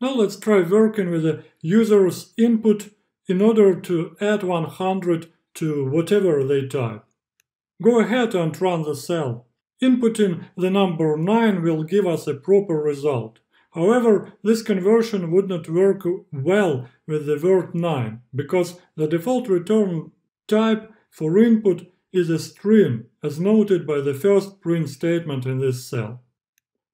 Now let's try working with the user's input in order to add 100 to whatever they type. Go ahead and run the cell. Inputting the number 9 will give us a proper result. However, this conversion would not work well with the word 9, because the default return type for input is a string, as noted by the first print statement in this cell.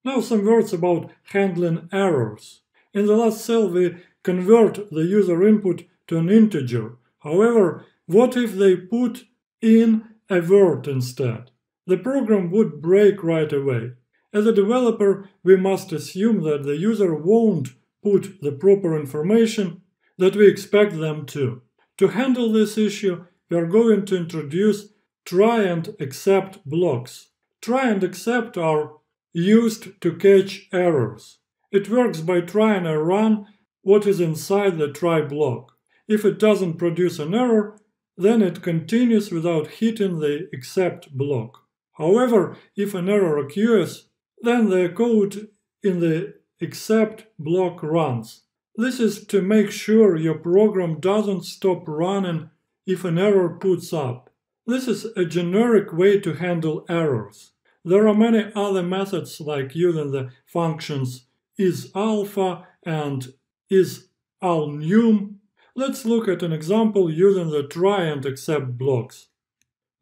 Now some words about handling errors. In the last cell we convert the user input to an integer. However, what if they put in a word instead? The program would break right away. As a developer, we must assume that the user won't put the proper information that we expect them to. To handle this issue, we are going to introduce try and except blocks. Try and except are used to catch errors. It works by trying to run what is inside the try block. If it doesn't produce an error, then it continues without hitting the except block. However, if an error occurs, then the code in the except block runs. This is to make sure your program doesn't stop running if an error puts up. This is a generic way to handle errors. There are many other methods like using the functions isAlpha and isalnum. Let's look at an example using the try and except blocks.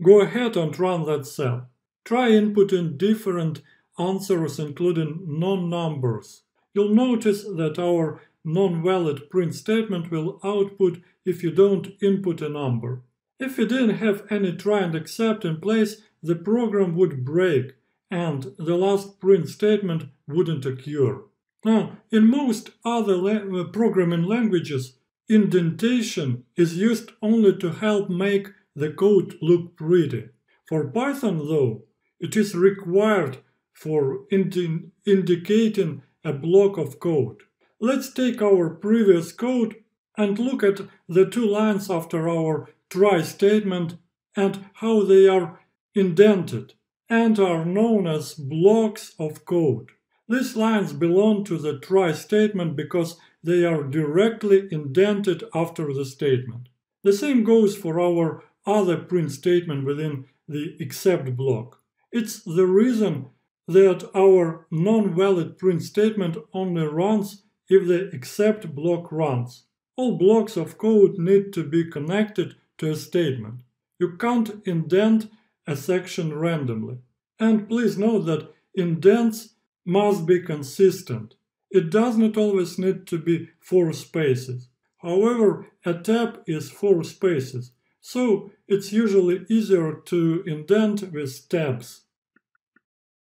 Go ahead and run that cell. Try inputting different answers including non-numbers. You'll notice that our non-valid print statement will output if you don't input a number. If you didn't have any try and except in place, the program would break and the last print statement wouldn't occur. Now, in most other la uh, programming languages, indentation is used only to help make the code look pretty. For Python, though, it is required for indi indicating a block of code. Let's take our previous code and look at the two lines after our try statement and how they are indented and are known as blocks of code. These lines belong to the try statement because they are directly indented after the statement. The same goes for our other print statement within the except block. It's the reason that our non-valid print statement only runs if the except block runs. All blocks of code need to be connected to a statement. You can't indent a section randomly. And please note that indents must be consistent. It does not always need to be four spaces. However, a tab is four spaces, so it's usually easier to indent with tabs.